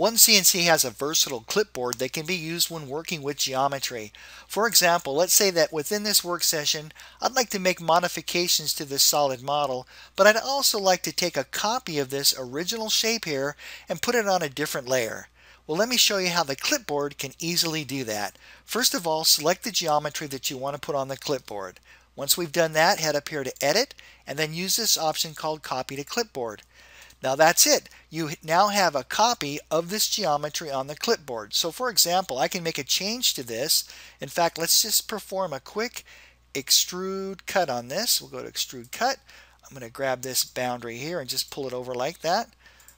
One CNC has a versatile clipboard that can be used when working with geometry. For example, let's say that within this work session, I'd like to make modifications to this solid model, but I'd also like to take a copy of this original shape here and put it on a different layer. Well, let me show you how the clipboard can easily do that. First of all, select the geometry that you want to put on the clipboard. Once we've done that, head up here to Edit, and then use this option called Copy to Clipboard. Now that's it. You now have a copy of this geometry on the clipboard. So for example, I can make a change to this. In fact, let's just perform a quick extrude cut on this. We'll go to extrude cut. I'm going to grab this boundary here and just pull it over like that.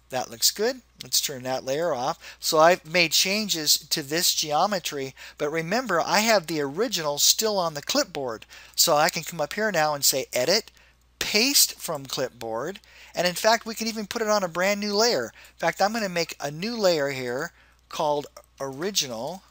That looks good. Let's turn that layer off. So I've made changes to this geometry, but remember I have the original still on the clipboard. So I can come up here now and say edit, paste from clipboard. And in fact, we can even put it on a brand new layer. In fact, I'm going to make a new layer here called original.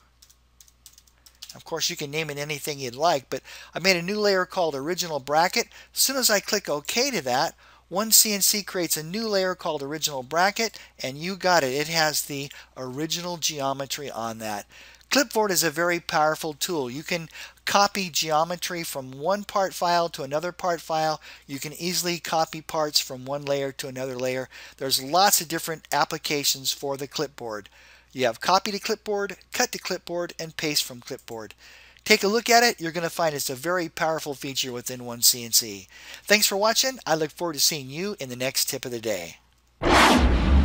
Of course, you can name it anything you'd like, but I made a new layer called original bracket. As soon as I click OK to that, one CNC creates a new layer called original bracket, and you got it. It has the original geometry on that. Clipboard is a very powerful tool. You can copy geometry from one part file to another part file. You can easily copy parts from one layer to another layer. There's lots of different applications for the clipboard. You have copy to clipboard, cut to clipboard, and paste from clipboard. Take a look at it. You're going to find it's a very powerful feature within OneCNC. Thanks for watching. I look forward to seeing you in the next tip of the day.